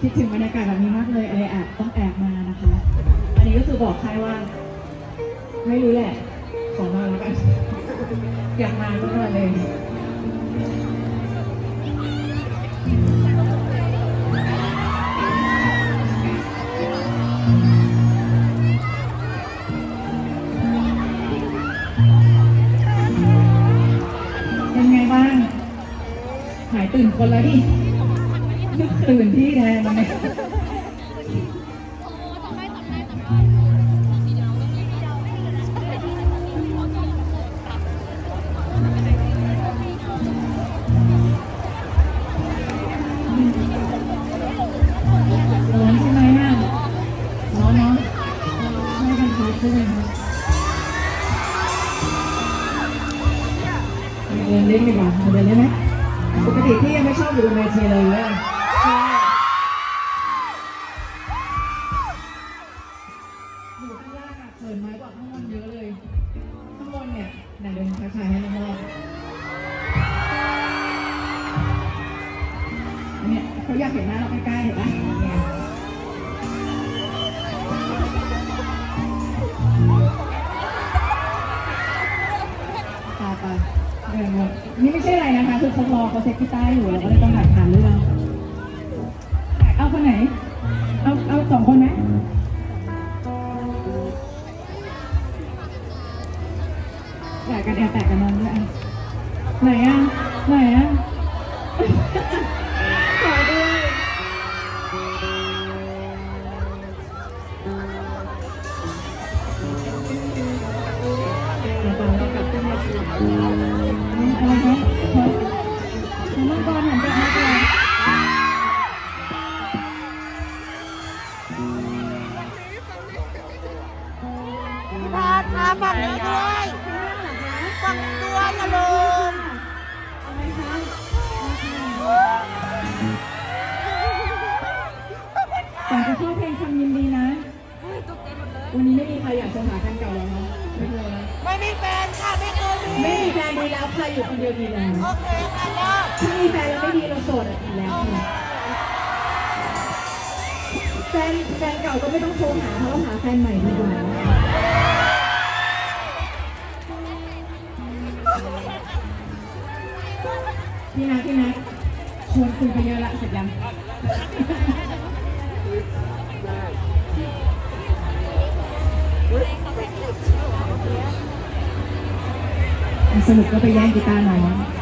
คิดถึงบรรยากาศแบบนี้มากเลยเลยแอบต้องแอบมานะคะ อันนี้ก็คือบอกใครว่า ไม่รู้แหละ ขอมาแล้วกัน อยากมาก็มาเลยเป็นไงบ้าง หายตื่นคนแล้วดิ ตื่นที่แทนมันเดินเล่นดีกว่าเดินเล่นไหมปกติพี่ยังไม่ชอบอยู่บนเวทีเลยเว้ย ทักทายเนี่ยเขาอยากเห็นหน้าเราใกล้ๆเห็นปะเนี่ยพาไปเดินวนนี่ไม่ใช่อะไรนะคะ คือเขารอเขาเซ็ตกีตาร์อยู่เราก็เลยต้องถ่ายผ่านเรื่องเอา กันแอบแตกกันนอนด้วยไหนอะไหนอะขอด้วยเดี๋ยวตอนกลับขึ้นมาอะไรนะขอขอมังกรหันไปเอาก่อนพี่พาดมาฝั่งนี้ด้วย ฝั่งตัวอย่าลืมอะไรคะอยากจะเข้าเพลงคำยินดีนะ วันนี้ไม่มีใครอยากจะหาแฟนเก่าแล้วเนาะไม่เคยนะไม่มีแฟนค่ะไม่เคยมีไม่มีแฟนดีแล้วใครอยู่คนเดียวดีแล้วโอเคค่ะยอดถ้ามีแฟนแล้วไม่ดีเราโสดอีกแล้วค่ะแฟนแฟนเก่าก็ไม่ต้องโทรหาเพราะว่าหาแฟนใหม่ดีกว่า พี่นะพี่นะชวนคุยไปเยอะละเสร็จยังสรุปก็ไปแย่งกีตาร์น้อง